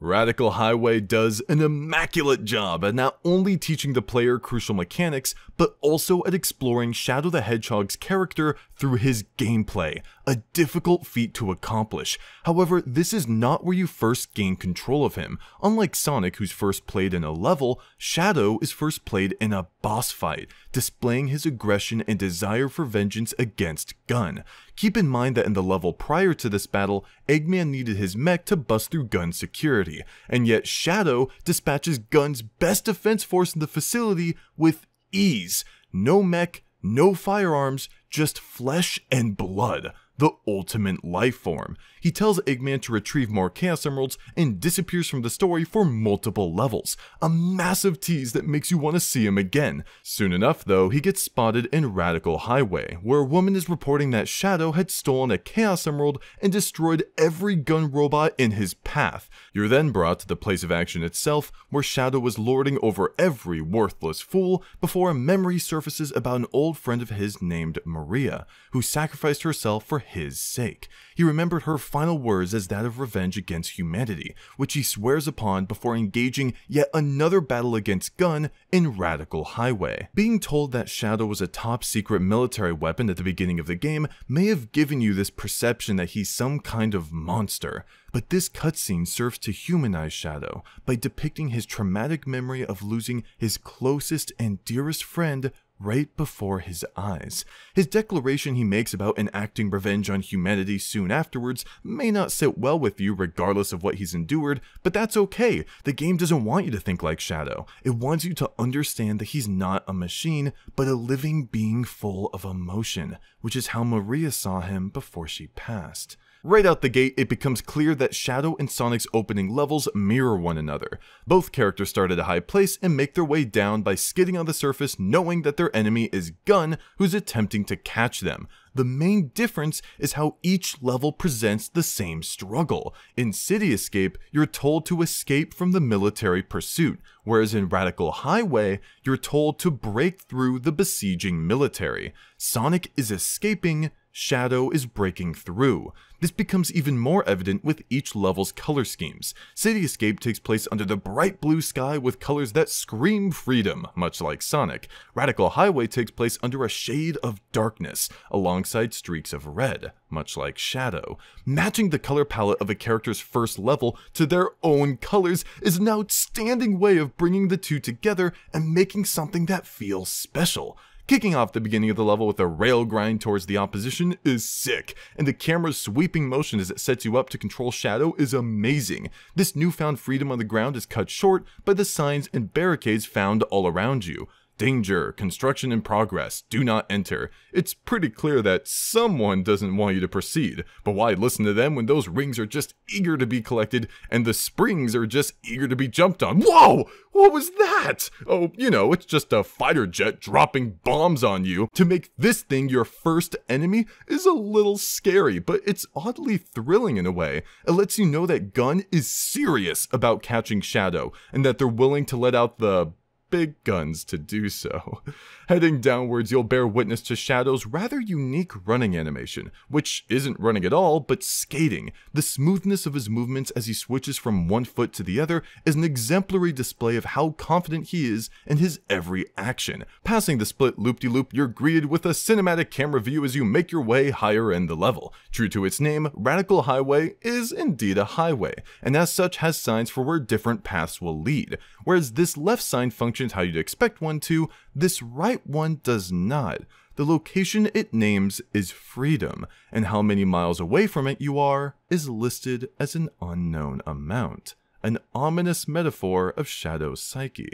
Radical Highway does an immaculate job at not only teaching the player crucial mechanics, but also at exploring Shadow the Hedgehog's character through his gameplay, a difficult feat to accomplish. However, this is not where you first gain control of him. Unlike Sonic, who's first played in a level, Shadow is first played in a boss fight, displaying his aggression and desire for vengeance against Gun. Keep in mind that in the level prior to this battle, Eggman needed his mech to bust through Gun's security, and yet Shadow dispatches Gun's best defense force in the facility with ease. No mech, no firearms, just flesh and blood the ultimate life form. He tells Eggman to retrieve more Chaos Emeralds and disappears from the story for multiple levels. A massive tease that makes you want to see him again. Soon enough though, he gets spotted in Radical Highway, where a woman is reporting that Shadow had stolen a Chaos Emerald and destroyed every gun robot in his path. You're then brought to the place of action itself, where Shadow was lording over every worthless fool before a memory surfaces about an old friend of his named Maria, who sacrificed herself for his sake. He remembered her final words as that of revenge against humanity, which he swears upon before engaging yet another battle against Gun in Radical Highway. Being told that Shadow was a top secret military weapon at the beginning of the game may have given you this perception that he's some kind of monster, but this cutscene serves to humanize Shadow by depicting his traumatic memory of losing his closest and dearest friend right before his eyes. His declaration he makes about enacting revenge on humanity soon afterwards may not sit well with you regardless of what he's endured, but that's okay. The game doesn't want you to think like Shadow. It wants you to understand that he's not a machine, but a living being full of emotion, which is how Maria saw him before she passed. Right out the gate, it becomes clear that Shadow and Sonic's opening levels mirror one another. Both characters start at a high place and make their way down by skidding on the surface knowing that their enemy is Gun, who's attempting to catch them. The main difference is how each level presents the same struggle. In City Escape, you're told to escape from the military pursuit, whereas in Radical Highway, you're told to break through the besieging military. Sonic is escaping, Shadow is breaking through. This becomes even more evident with each level's color schemes. City Escape takes place under the bright blue sky with colors that scream freedom, much like Sonic. Radical Highway takes place under a shade of darkness, alongside streaks of red, much like Shadow. Matching the color palette of a character's first level to their own colors is an outstanding way of bringing the two together and making something that feels special. Kicking off the beginning of the level with a rail grind towards the opposition is sick, and the camera's sweeping motion as it sets you up to control Shadow is amazing. This newfound freedom on the ground is cut short by the signs and barricades found all around you. Danger, construction in progress, do not enter. It's pretty clear that someone doesn't want you to proceed, but why listen to them when those rings are just eager to be collected and the springs are just eager to be jumped on? Whoa! What was that? Oh, you know, it's just a fighter jet dropping bombs on you. To make this thing your first enemy is a little scary, but it's oddly thrilling in a way. It lets you know that Gun is serious about catching Shadow, and that they're willing to let out the big guns to do so. Heading downwards, you'll bear witness to Shadow's rather unique running animation, which isn't running at all, but skating. The smoothness of his movements as he switches from one foot to the other is an exemplary display of how confident he is in his every action. Passing the split loop-de-loop, -loop, you're greeted with a cinematic camera view as you make your way higher in the level. True to its name, Radical Highway is indeed a highway, and as such has signs for where different paths will lead. Whereas this left sign functions how you'd expect one to, this right one does not. The location it names is freedom, and how many miles away from it you are is listed as an unknown amount. An ominous metaphor of Shadow's psyche.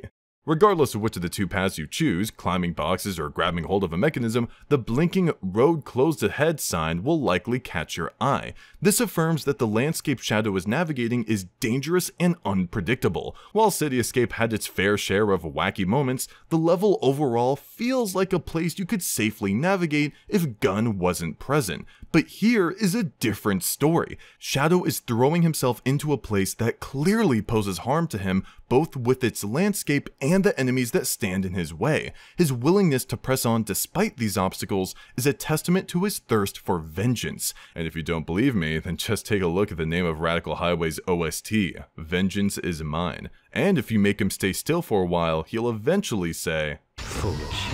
Regardless of which of the two paths you choose, climbing boxes or grabbing hold of a mechanism, the blinking road closed ahead sign will likely catch your eye. This affirms that the landscape Shadow is navigating is dangerous and unpredictable. While City Escape had its fair share of wacky moments, the level overall feels like a place you could safely navigate if Gun wasn't present. But here is a different story. Shadow is throwing himself into a place that clearly poses harm to him, both with its landscape and and the enemies that stand in his way. His willingness to press on despite these obstacles is a testament to his thirst for vengeance. And if you don't believe me, then just take a look at the name of Radical Highway's OST, Vengeance is Mine. And if you make him stay still for a while, he'll eventually say, Foolish.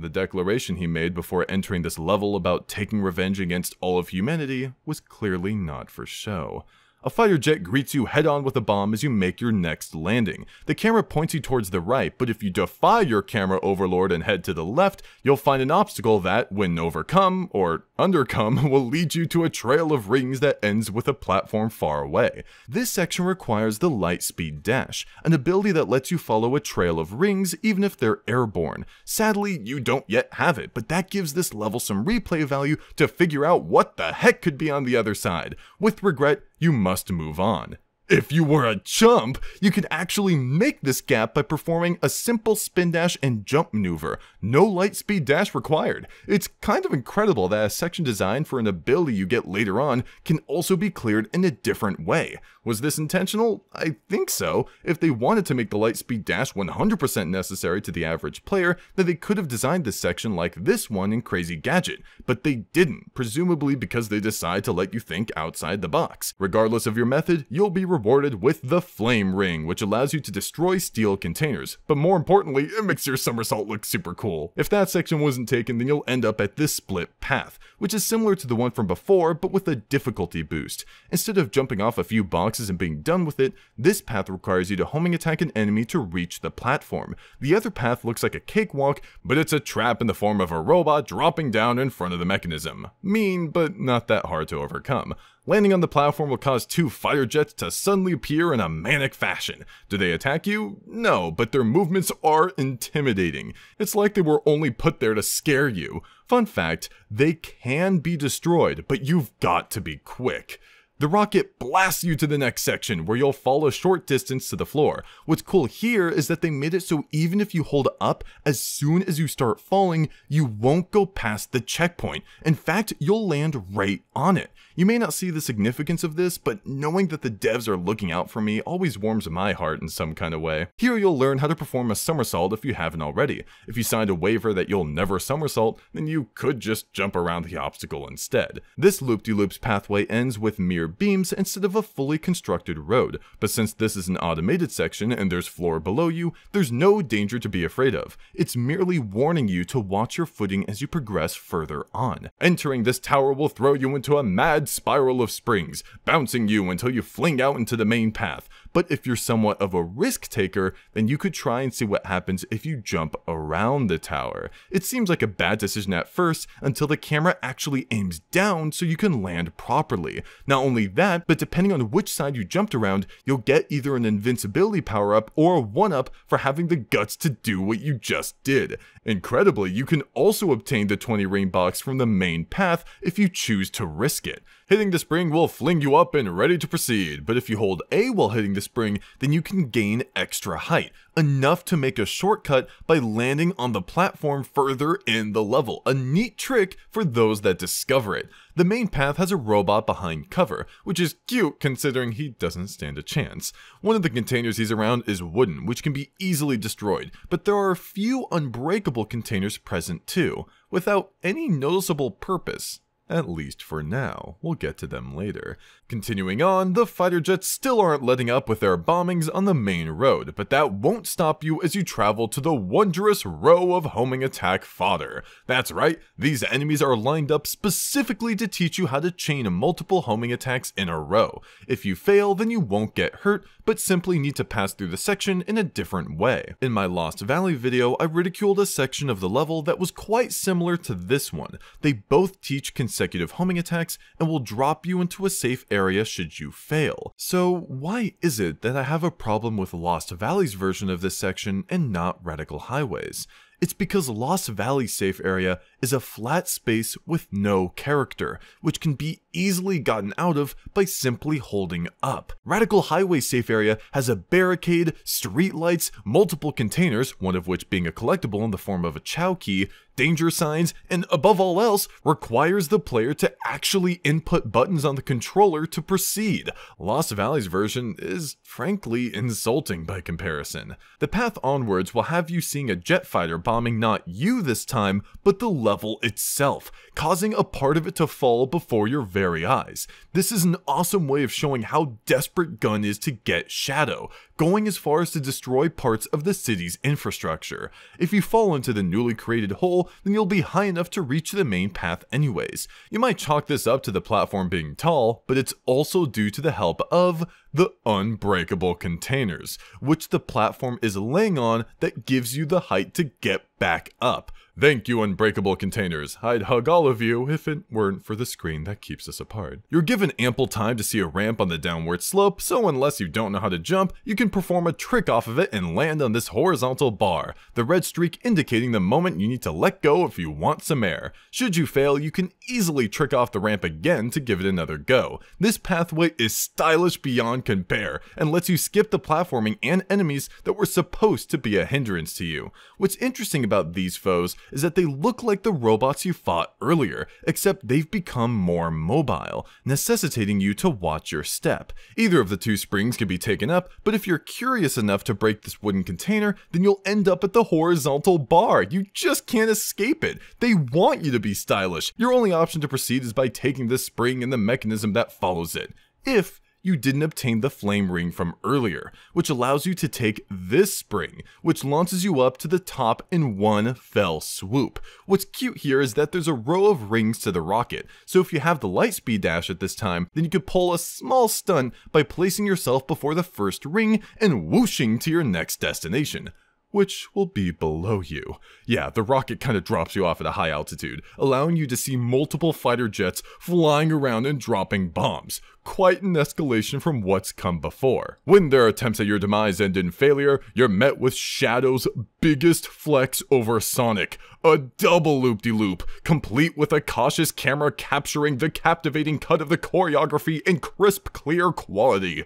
The declaration he made before entering this level about taking revenge against all of humanity was clearly not for show. A fighter jet greets you head on with a bomb as you make your next landing. The camera points you towards the right, but if you defy your camera overlord and head to the left, you'll find an obstacle that, when overcome, or undercome, will lead you to a trail of rings that ends with a platform far away. This section requires the light speed dash, an ability that lets you follow a trail of rings even if they're airborne. Sadly, you don't yet have it, but that gives this level some replay value to figure out what the heck could be on the other side. With regret, you must move on. If you were a chump, you could actually make this gap by performing a simple spin dash and jump maneuver. No light speed dash required. It's kind of incredible that a section designed for an ability you get later on can also be cleared in a different way. Was this intentional? I think so. If they wanted to make the light speed dash 100% necessary to the average player, then they could have designed this section like this one in Crazy Gadget, but they didn't, presumably because they decide to let you think outside the box. Regardless of your method, you'll be rewarded rewarded with the Flame Ring, which allows you to destroy steel containers. But more importantly, it makes your somersault look super cool. If that section wasn't taken, then you'll end up at this split path, which is similar to the one from before, but with a difficulty boost. Instead of jumping off a few boxes and being done with it, this path requires you to homing attack an enemy to reach the platform. The other path looks like a cakewalk, but it's a trap in the form of a robot dropping down in front of the mechanism. Mean, but not that hard to overcome. Landing on the platform will cause two fire jets to suddenly appear in a manic fashion. Do they attack you? No, but their movements are intimidating. It's like they were only put there to scare you. Fun fact, they can be destroyed, but you've got to be quick. The rocket blasts you to the next section where you'll fall a short distance to the floor. What's cool here is that they made it so even if you hold up, as soon as you start falling, you won't go past the checkpoint. In fact, you'll land right on it. You may not see the significance of this, but knowing that the devs are looking out for me always warms my heart in some kind of way. Here you'll learn how to perform a somersault if you haven't already. If you signed a waiver that you'll never somersault, then you could just jump around the obstacle instead. This loop-de-loops pathway ends with mere beams instead of a fully constructed road, but since this is an automated section and there's floor below you, there's no danger to be afraid of. It's merely warning you to watch your footing as you progress further on. Entering this tower will throw you into a mad spiral of springs, bouncing you until you fling out into the main path, but if you're somewhat of a risk taker, then you could try and see what happens if you jump around the tower. It seems like a bad decision at first until the camera actually aims down so you can land properly. Not only that, but depending on which side you jumped around, you'll get either an invincibility power up or a 1 up for having the guts to do what you just did. Incredibly, you can also obtain the 20 ring box from the main path if you choose to risk it. Hitting the spring will fling you up and ready to proceed, but if you hold A while hitting the spring, then you can gain extra height, enough to make a shortcut by landing on the platform further in the level, a neat trick for those that discover it. The main path has a robot behind cover, which is cute considering he doesn't stand a chance. One of the containers he's around is wooden, which can be easily destroyed, but there are a few unbreakable containers present too, without any noticeable purpose. At least for now, we'll get to them later. Continuing on, the fighter jets still aren't letting up with their bombings on the main road, but that won't stop you as you travel to the wondrous row of homing attack fodder. That's right, these enemies are lined up specifically to teach you how to chain multiple homing attacks in a row. If you fail, then you won't get hurt, but simply need to pass through the section in a different way. In my Lost Valley video, I ridiculed a section of the level that was quite similar to this one. They both teach consecutive homing attacks and will drop you into a safe area should you fail. So why is it that I have a problem with Lost Valley's version of this section and not Radical Highways? It's because Lost Valley safe area is a flat space with no character, which can be easily gotten out of by simply holding up. Radical Highway safe area has a barricade, street lights, multiple containers, one of which being a collectible in the form of a Chao key, danger signs, and above all else, requires the player to actually input buttons on the controller to proceed. Lost Valley's version is frankly insulting by comparison. The path onwards will have you seeing a jet fighter bombing not you this time, but the level itself, causing a part of it to fall before your very eyes. This is an awesome way of showing how desperate Gun is to get Shadow, going as far as to destroy parts of the city's infrastructure. If you fall into the newly created hole, then you'll be high enough to reach the main path anyways. You might chalk this up to the platform being tall, but it's also due to the help of the unbreakable containers, which the platform is laying on that gives you the height to get back up. Thank you, unbreakable containers. I'd hug all of you if it weren't for the screen that keeps us apart. You're given ample time to see a ramp on the downward slope, so unless you don't know how to jump, you can perform a trick off of it and land on this horizontal bar, the red streak indicating the moment you need to let go if you want some air. Should you fail, you can easily trick off the ramp again to give it another go. This pathway is stylish beyond compare, and lets you skip the platforming and enemies that were supposed to be a hindrance to you. What's interesting about these foes is that they look like the robots you fought earlier, except they've become more mobile, necessitating you to watch your step. Either of the two springs can be taken up, but if you're curious enough to break this wooden container, then you'll end up at the horizontal bar. You just can't escape it. They want you to be stylish. Your only option to proceed is by taking the spring and the mechanism that follows it. If you didn't obtain the flame ring from earlier, which allows you to take this spring, which launches you up to the top in one fell swoop. What's cute here is that there's a row of rings to the rocket, so if you have the light speed dash at this time, then you could pull a small stunt by placing yourself before the first ring and whooshing to your next destination which will be below you. Yeah, the rocket kind of drops you off at a high altitude, allowing you to see multiple fighter jets flying around and dropping bombs. Quite an escalation from what's come before. When their attempts at your demise end in failure, you're met with Shadow's biggest flex over Sonic, a double loop-de-loop, -loop, complete with a cautious camera capturing the captivating cut of the choreography in crisp, clear quality.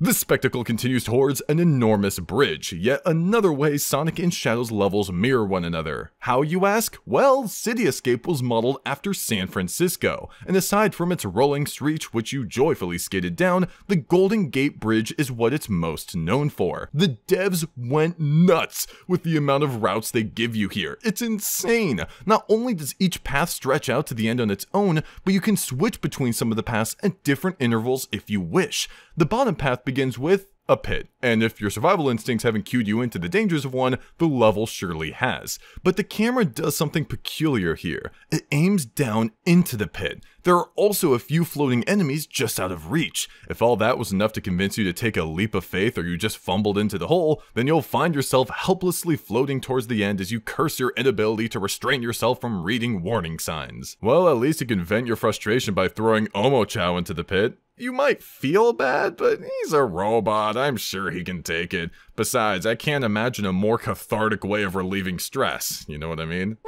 This spectacle continues towards an enormous bridge, yet another way Sonic and Shadow's levels mirror one another. How, you ask? Well, City Escape was modeled after San Francisco, and aside from its rolling streets which you joyfully skated down, the Golden Gate Bridge is what it's most known for. The devs went nuts with the amount of routes they give you here. It's insane! Not only does each path stretch out to the end on its own, but you can switch between some of the paths at different intervals if you wish. The bottom path begins with a pit, and if your survival instincts haven't cued you into the dangers of one, the level surely has. But the camera does something peculiar here. It aims down into the pit. There are also a few floating enemies just out of reach. If all that was enough to convince you to take a leap of faith or you just fumbled into the hole, then you'll find yourself helplessly floating towards the end as you curse your inability to restrain yourself from reading warning signs. Well, at least you can vent your frustration by throwing Omochao into the pit. You might feel bad, but he's a robot. I'm sure he can take it. Besides, I can't imagine a more cathartic way of relieving stress. You know what I mean?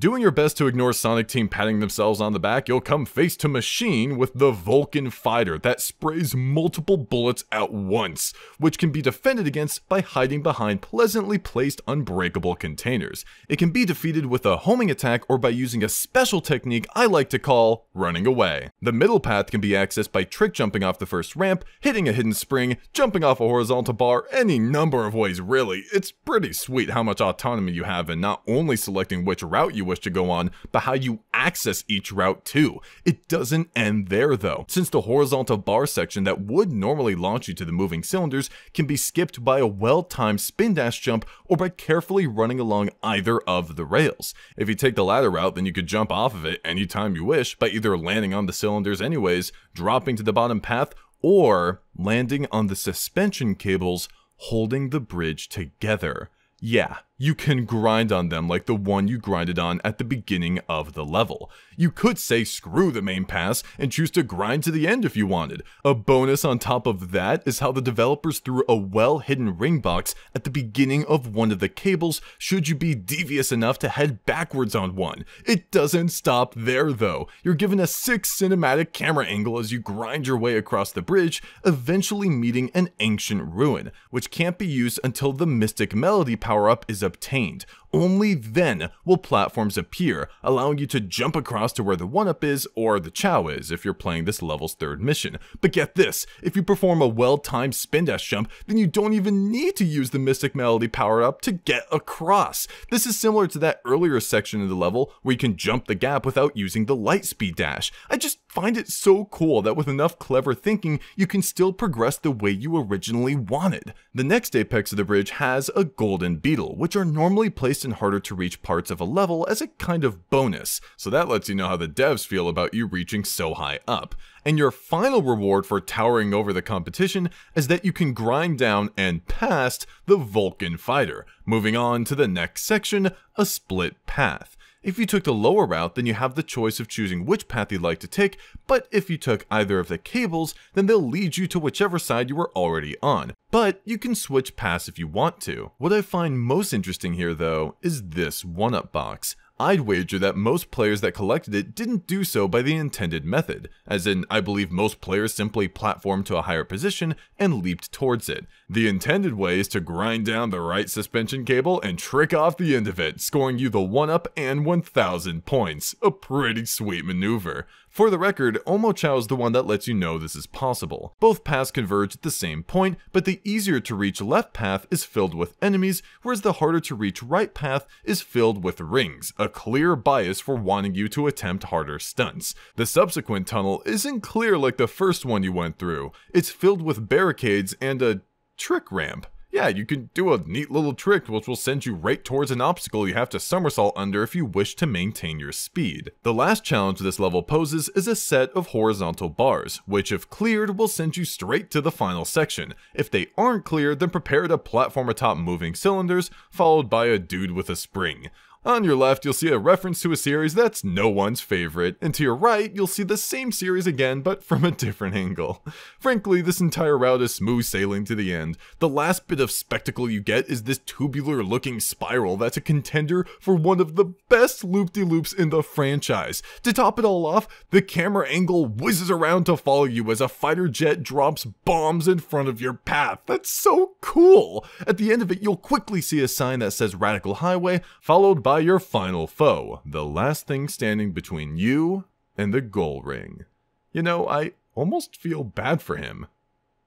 Doing your best to ignore Sonic Team patting themselves on the back, you'll come face to machine with the Vulcan Fighter that sprays multiple bullets at once, which can be defended against by hiding behind pleasantly placed unbreakable containers. It can be defeated with a homing attack or by using a special technique I like to call running away. The middle path can be accessed by trick jumping off the first ramp, hitting a hidden spring, jumping off a horizontal bar, any number of ways really. It's pretty sweet how much autonomy you have in not only selecting which route you you wish to go on, but how you access each route too. It doesn't end there though, since the horizontal bar section that would normally launch you to the moving cylinders can be skipped by a well-timed spin dash jump or by carefully running along either of the rails. If you take the latter route, then you could jump off of it anytime you wish by either landing on the cylinders anyways, dropping to the bottom path, or landing on the suspension cables holding the bridge together. Yeah, you can grind on them like the one you grinded on at the beginning of the level. You could say screw the main pass and choose to grind to the end if you wanted. A bonus on top of that is how the developers threw a well-hidden ring box at the beginning of one of the cables should you be devious enough to head backwards on one. It doesn't stop there though. You're given a sick cinematic camera angle as you grind your way across the bridge, eventually meeting an ancient ruin, which can't be used until the Mystic Melody power-up is obtained obtained. Only then will platforms appear, allowing you to jump across to where the 1-up is, or the Chao is if you're playing this level's third mission. But get this, if you perform a well-timed spin dash jump, then you don't even need to use the Mystic Melody power-up to get across. This is similar to that earlier section of the level where you can jump the gap without using the light speed dash. I just find it so cool that with enough clever thinking, you can still progress the way you originally wanted. The next apex of the bridge has a golden beetle, which are normally placed in harder to reach parts of a level as a kind of bonus, so that lets you know how the devs feel about you reaching so high up. And your final reward for towering over the competition is that you can grind down and past the Vulcan fighter, moving on to the next section, a split path. If you took the lower route, then you have the choice of choosing which path you'd like to take, but if you took either of the cables, then they'll lead you to whichever side you were already on. But you can switch paths if you want to. What I find most interesting here though, is this 1-up box. I'd wager that most players that collected it didn't do so by the intended method, as in, I believe most players simply platformed to a higher position and leaped towards it. The intended way is to grind down the right suspension cable and trick off the end of it, scoring you the 1-up and 1000 points. A pretty sweet maneuver. For the record, Omochao is the one that lets you know this is possible. Both paths converge at the same point, but the easier to reach left path is filled with enemies, whereas the harder to reach right path is filled with rings, a clear bias for wanting you to attempt harder stunts. The subsequent tunnel isn't clear like the first one you went through. It's filled with barricades and a trick ramp yeah, you can do a neat little trick which will send you right towards an obstacle you have to somersault under if you wish to maintain your speed. The last challenge this level poses is a set of horizontal bars, which if cleared will send you straight to the final section. If they aren't cleared, then prepare to platform atop moving cylinders, followed by a dude with a spring. On your left, you'll see a reference to a series that's no one's favorite, and to your right, you'll see the same series again, but from a different angle. Frankly, this entire route is smooth sailing to the end. The last bit of spectacle you get is this tubular looking spiral that's a contender for one of the best loop-de-loops in the franchise. To top it all off, the camera angle whizzes around to follow you as a fighter jet drops bombs in front of your path. That's so cool! At the end of it, you'll quickly see a sign that says Radical Highway, followed by by your final foe, the last thing standing between you and the goal ring. You know, I almost feel bad for him.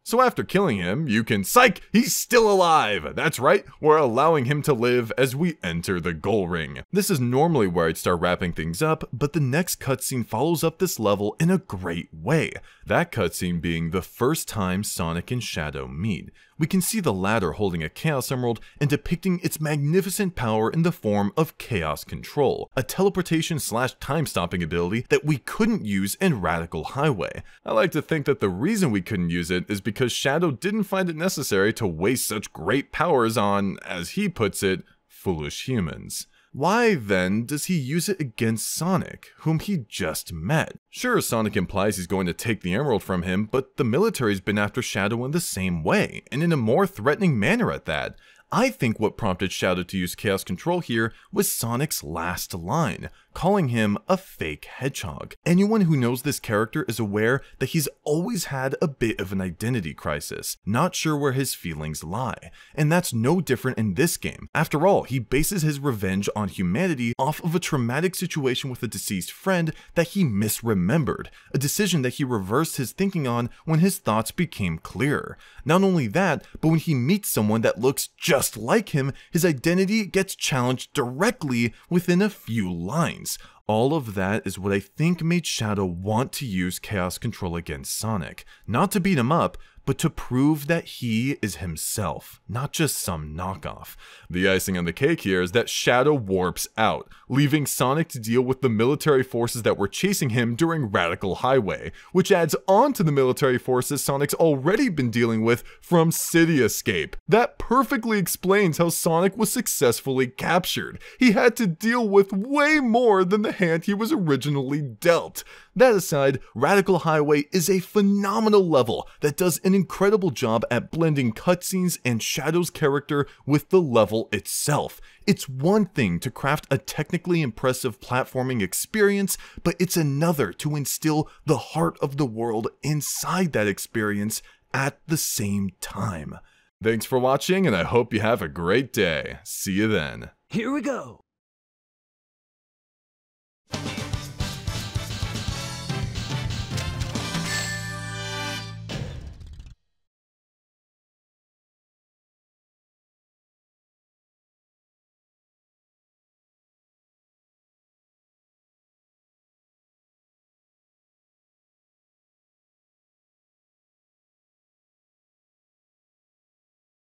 So after killing him, you can psych, he's still alive! That's right, we're allowing him to live as we enter the goal ring. This is normally where I'd start wrapping things up, but the next cutscene follows up this level in a great way. That cutscene being the first time Sonic and Shadow meet. We can see the latter holding a Chaos Emerald and depicting its magnificent power in the form of Chaos Control, a teleportation slash time stopping ability that we couldn't use in Radical Highway. I like to think that the reason we couldn't use it is because Shadow didn't find it necessary to waste such great powers on, as he puts it, foolish humans. Why then does he use it against Sonic, whom he just met? Sure, Sonic implies he's going to take the emerald from him, but the military's been after Shadow in the same way, and in a more threatening manner at that. I think what prompted Shadow to use Chaos Control here was Sonic's last line, calling him a fake hedgehog. Anyone who knows this character is aware that he's always had a bit of an identity crisis, not sure where his feelings lie, and that's no different in this game. After all, he bases his revenge on humanity off of a traumatic situation with a deceased friend that he misremembered, a decision that he reversed his thinking on when his thoughts became clearer. Not only that, but when he meets someone that looks just like him, his identity gets challenged directly within a few lines. All of that is what I think made Shadow want to use Chaos Control against Sonic. Not to beat him up, but to prove that he is himself, not just some knockoff. The icing on the cake here is that Shadow warps out, leaving Sonic to deal with the military forces that were chasing him during Radical Highway, which adds on to the military forces Sonic's already been dealing with from City Escape. That perfectly explains how Sonic was successfully captured. He had to deal with way more than the hand he was originally dealt. That aside, Radical Highway is a phenomenal level that does an incredible job at blending cutscenes and Shadow's character with the level itself. It's one thing to craft a technically impressive platforming experience, but it's another to instill the heart of the world inside that experience at the same time. Thanks for watching, and I hope you have a great day. See you then. Here we go.